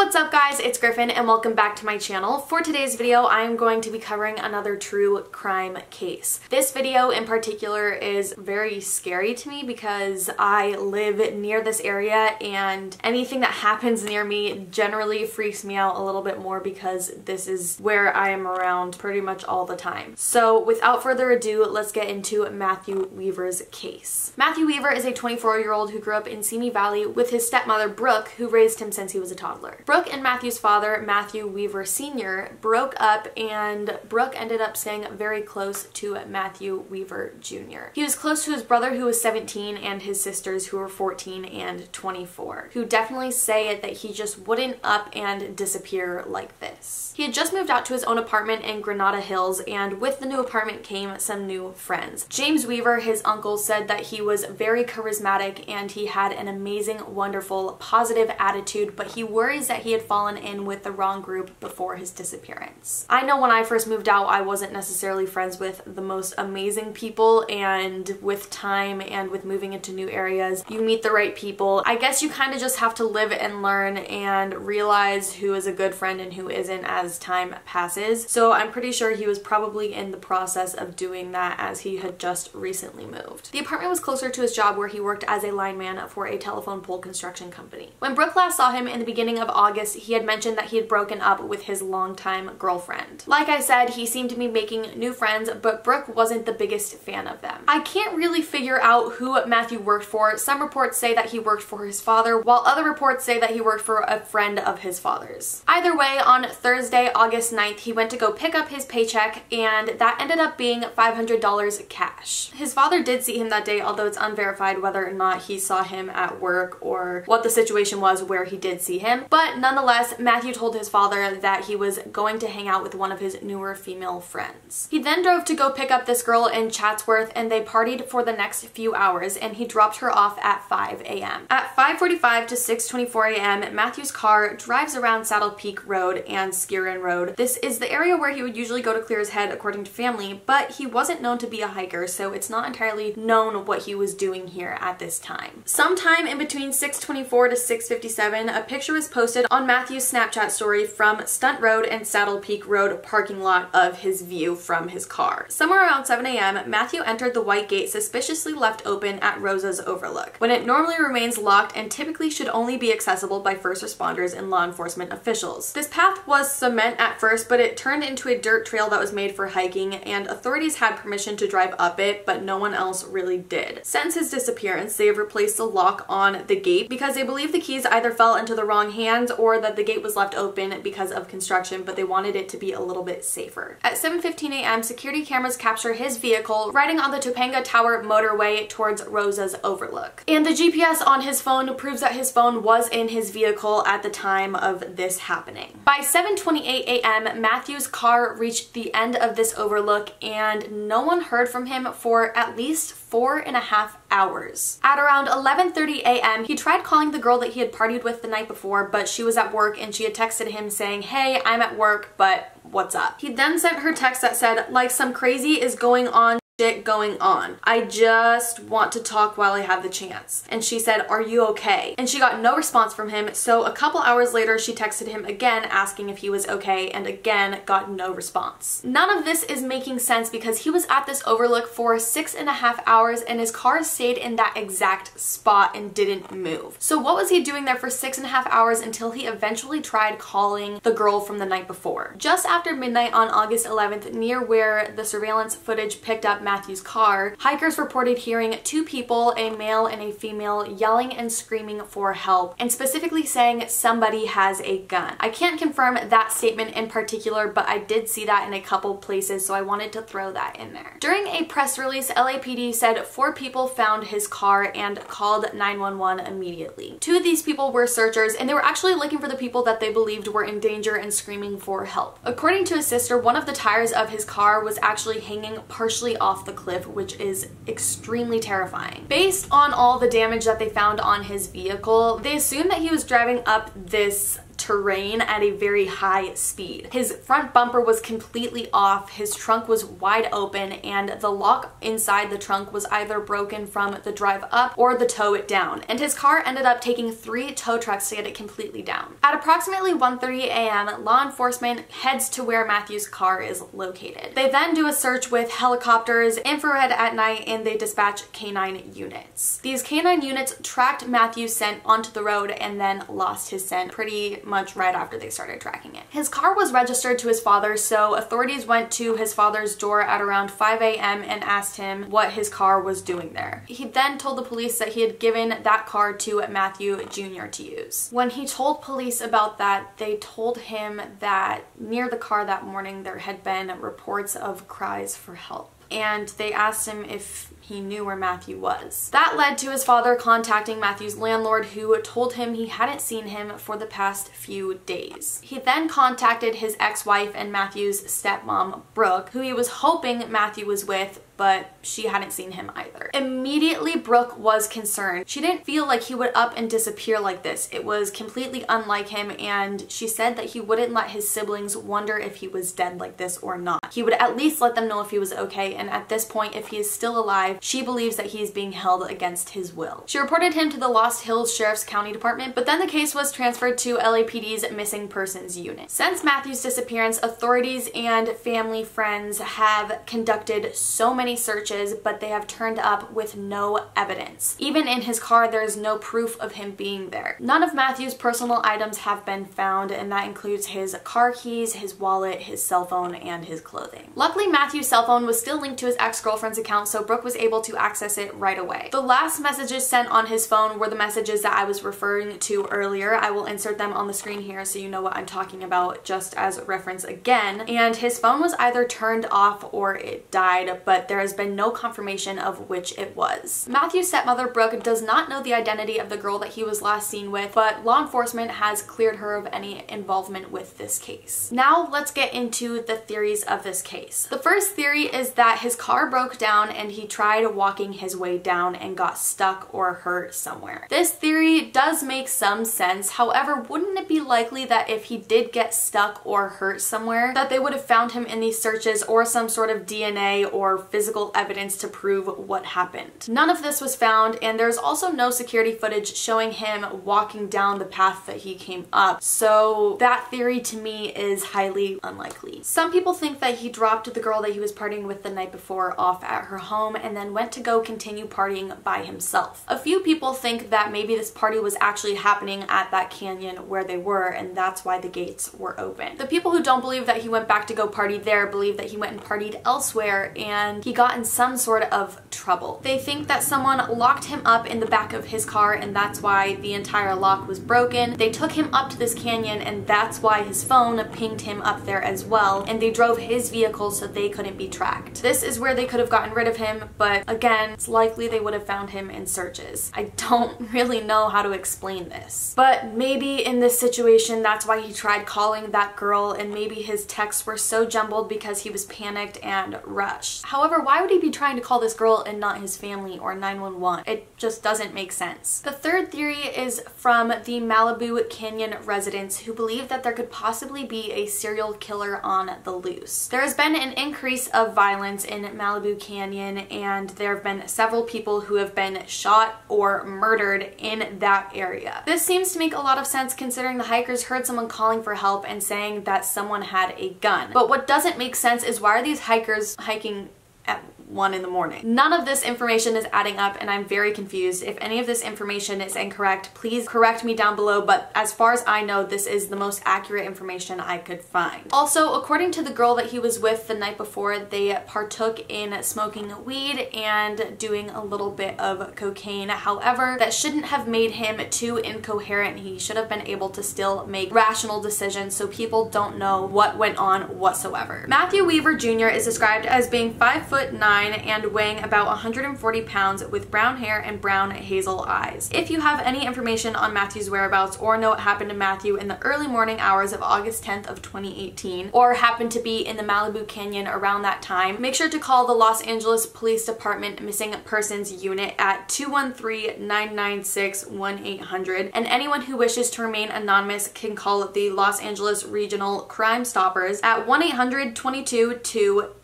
What's up guys, it's Griffin and welcome back to my channel. For today's video, I am going to be covering another true crime case. This video in particular is very scary to me because I live near this area and anything that happens near me generally freaks me out a little bit more because this is where I am around pretty much all the time. So without further ado, let's get into Matthew Weaver's case. Matthew Weaver is a 24 year old who grew up in Simi Valley with his stepmother Brooke who raised him since he was a toddler. Brooke and Matthew's father, Matthew Weaver Sr., broke up and Brooke ended up staying very close to Matthew Weaver Jr. He was close to his brother who was 17 and his sisters who were 14 and 24, who definitely say it that he just wouldn't up and disappear like this. He had just moved out to his own apartment in Granada Hills and with the new apartment came some new friends. James Weaver, his uncle, said that he was very charismatic and he had an amazing, wonderful, positive attitude, but he worries that he had fallen in with the wrong group before his disappearance. I know when I first moved out, I wasn't necessarily friends with the most amazing people and with time and with moving into new areas, you meet the right people. I guess you kind of just have to live and learn and realize who is a good friend and who isn't as time passes. So I'm pretty sure he was probably in the process of doing that as he had just recently moved. The apartment was closer to his job where he worked as a lineman for a telephone pole construction company. When Brooke last saw him in the beginning of August, he had mentioned that he had broken up with his longtime girlfriend. Like I said, he seemed to be making new friends, but Brooke wasn't the biggest fan of them. I can't really figure out who Matthew worked for. Some reports say that he worked for his father, while other reports say that he worked for a friend of his father's. Either way, on Thursday, August 9th, he went to go pick up his paycheck, and that ended up being $500 cash. His father did see him that day, although it's unverified whether or not he saw him at work or what the situation was where he did see him, but nonetheless, Matthew told his father that he was going to hang out with one of his newer female friends. He then drove to go pick up this girl in Chatsworth and they partied for the next few hours and he dropped her off at 5 a.m. At 5.45 to 6.24 a.m., Matthew's car drives around Saddle Peak Road and Schueren Road. This is the area where he would usually go to clear his head according to family, but he wasn't known to be a hiker, so it's not entirely known what he was doing here at this time. Sometime in between 6.24 to 6.57, a picture was posted on Matthew's Matthew's Snapchat story from Stunt Road and Saddle Peak Road parking lot of his view from his car. Somewhere around 7 a.m., Matthew entered the white gate suspiciously left open at Rosa's Overlook, when it normally remains locked and typically should only be accessible by first responders and law enforcement officials. This path was cement at first, but it turned into a dirt trail that was made for hiking, and authorities had permission to drive up it, but no one else really did. Since his disappearance, they have replaced the lock on the gate because they believe the keys either fell into the wrong hands or that that the gate was left open because of construction, but they wanted it to be a little bit safer. At 7.15 a.m., security cameras capture his vehicle riding on the Topanga Tower motorway towards Rosa's Overlook. And the GPS on his phone proves that his phone was in his vehicle at the time of this happening. By 7.28 a.m., Matthew's car reached the end of this overlook and no one heard from him for at least four and a half hours. At around 11.30 a.m., he tried calling the girl that he had partied with the night before, but she was at work and she had texted him saying, hey, I'm at work, but what's up? He then sent her text that said, like some crazy is going on shit going on. I just want to talk while I have the chance. And she said, are you okay? And she got no response from him. So a couple hours later, she texted him again asking if he was okay and again got no response. None of this is making sense because he was at this overlook for six and a half hours and his car stayed in that exact spot and didn't move. So what was he doing there for six and a half hours until he eventually tried calling the girl from the night before? Just after midnight on August 11th, near where the surveillance footage picked up Matthew's car, hikers reported hearing two people, a male and a female, yelling and screaming for help, and specifically saying somebody has a gun. I can't confirm that statement in particular, but I did see that in a couple places, so I wanted to throw that in there. During a press release, LAPD said four people found his car and called 911 immediately. Two of these people were searchers, and they were actually looking for the people that they believed were in danger and screaming for help. According to his sister, one of the tires of his car was actually hanging partially off off the cliff, which is extremely terrifying. Based on all the damage that they found on his vehicle, they assume that he was driving up this terrain at a very high speed. His front bumper was completely off, his trunk was wide open, and the lock inside the trunk was either broken from the drive up or the tow it down. And his car ended up taking three tow trucks to get it completely down. At approximately 1.30 a.m., law enforcement heads to where Matthew's car is located. They then do a search with helicopters, infrared at night, and they dispatch canine units. These canine units tracked Matthew's scent onto the road and then lost his scent pretty much right after they started tracking it. His car was registered to his father, so authorities went to his father's door at around 5 a.m. and asked him what his car was doing there. He then told the police that he had given that car to Matthew Jr. to use. When he told police about that, they told him that near the car that morning there had been reports of cries for help and they asked him if he knew where Matthew was. That led to his father contacting Matthew's landlord who told him he hadn't seen him for the past few days. He then contacted his ex-wife and Matthew's stepmom, Brooke, who he was hoping Matthew was with but she hadn't seen him either. Immediately, Brooke was concerned. She didn't feel like he would up and disappear like this. It was completely unlike him, and she said that he wouldn't let his siblings wonder if he was dead like this or not. He would at least let them know if he was okay, and at this point, if he is still alive, she believes that he is being held against his will. She reported him to the Lost Hills Sheriff's County Department, but then the case was transferred to LAPD's Missing Persons Unit. Since Matthew's disappearance, authorities and family friends have conducted so many many searches, but they have turned up with no evidence. Even in his car, there is no proof of him being there. None of Matthew's personal items have been found, and that includes his car keys, his wallet, his cell phone, and his clothing. Luckily, Matthew's cell phone was still linked to his ex-girlfriend's account, so Brooke was able to access it right away. The last messages sent on his phone were the messages that I was referring to earlier. I will insert them on the screen here so you know what I'm talking about just as reference again. And his phone was either turned off or it died, but there has been no confirmation of which it was. Matthew's stepmother, Brooke, does not know the identity of the girl that he was last seen with, but law enforcement has cleared her of any involvement with this case. Now let's get into the theories of this case. The first theory is that his car broke down and he tried walking his way down and got stuck or hurt somewhere. This theory does make some sense, however, wouldn't it be likely that if he did get stuck or hurt somewhere, that they would have found him in these searches or some sort of DNA or physical physical evidence to prove what happened. None of this was found and there's also no security footage showing him walking down the path that he came up. So that theory to me is highly unlikely. Some people think that he dropped the girl that he was partying with the night before off at her home and then went to go continue partying by himself. A few people think that maybe this party was actually happening at that canyon where they were and that's why the gates were open. The people who don't believe that he went back to go party there believe that he went and partied elsewhere and he got in some sort of trouble. They think that someone locked him up in the back of his car and that's why the entire lock was broken. They took him up to this canyon and that's why his phone pinged him up there as well and they drove his vehicle so they couldn't be tracked. This is where they could have gotten rid of him but again it's likely they would have found him in searches. I don't really know how to explain this. But maybe in this situation that's why he tried calling that girl and maybe his texts were so jumbled because he was panicked and rushed. However, why would he be trying to call this girl and not his family or 911? It just doesn't make sense. The third theory is from the Malibu Canyon residents who believe that there could possibly be a serial killer on the loose. There has been an increase of violence in Malibu Canyon and there have been several people who have been shot or murdered in that area. This seems to make a lot of sense considering the hikers heard someone calling for help and saying that someone had a gun. But what doesn't make sense is why are these hikers hiking at 1 in the morning. None of this information is adding up and I'm very confused. If any of this information is incorrect, please correct me down below, but as far as I know, this is the most accurate information I could find. Also, according to the girl that he was with the night before, they partook in smoking weed and doing a little bit of cocaine. However, that shouldn't have made him too incoherent. He should have been able to still make rational decisions so people don't know what went on whatsoever. Matthew Weaver Jr. is described as being 5 foot 9 5'9 and weighing about 140 pounds with brown hair and brown hazel eyes. If you have any information on Matthew's whereabouts or know what happened to Matthew in the early morning hours of August 10th of 2018 or happen to be in the Malibu Canyon around that time, make sure to call the Los Angeles Police Department Missing Persons Unit at 213-996-1800 and anyone who wishes to remain anonymous can call the Los Angeles Regional Crime Stoppers at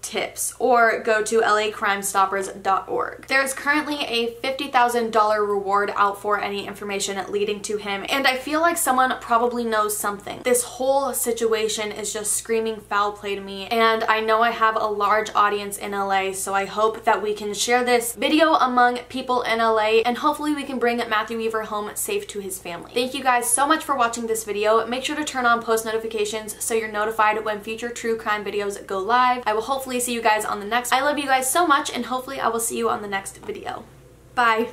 1-800-22-2-TIPS or go to lacrimestoppers.org. There is currently a $50,000 reward out for any information leading to him and I feel like someone probably knows something. This whole situation is just screaming foul play to me and I know I have a large audience in LA so I hope that we can share this video among people in LA and hopefully we can bring Matthew Weaver home safe to his family. Thank you guys so much for watching this video. Make sure to turn on post notifications so you're notified when future true crime videos go live. I will hopefully see you guys on the next. I love you guys so much and hopefully I will see you on the next video. Bye!